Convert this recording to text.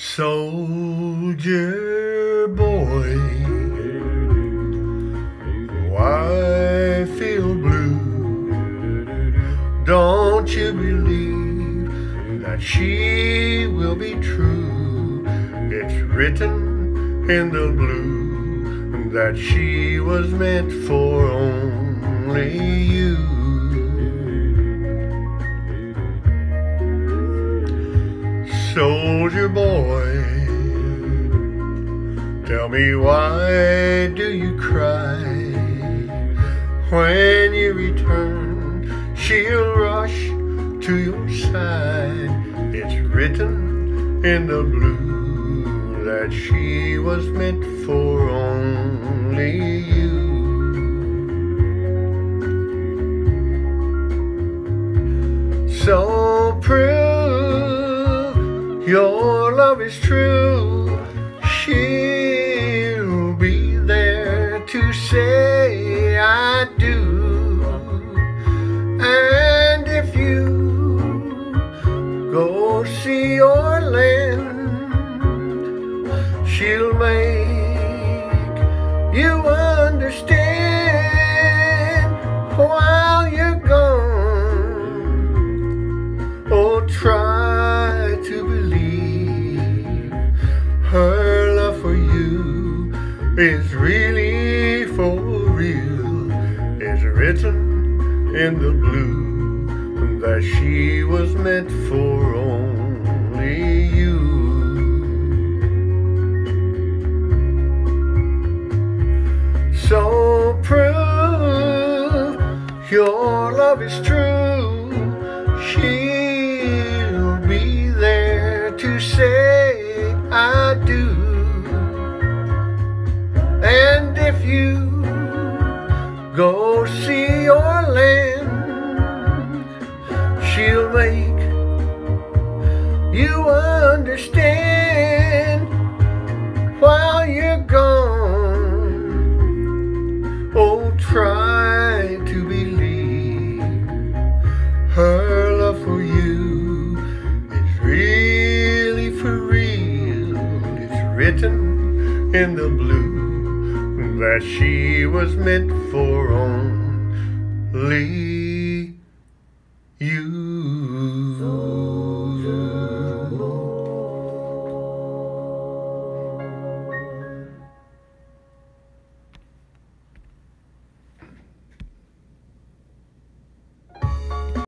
Soldier boy, why feel blue? Don't you believe that she will be true? It's written in the blue that she was meant for only soldier boy. Tell me why do you cry when you return? She'll rush to your side. It's written in the blue that she was meant for only you. So prove your love is true, she'll be there to say I do. And if you go see your land, she'll make you understand her love for you is really for real. It's written in the blue that she was meant for only you. So prove your love is true. She'll be there to say you. Go see your land, she'll make you understand while you're gone. Oh, try to believe her love for you is really for real. It's written in the blue that she was meant for only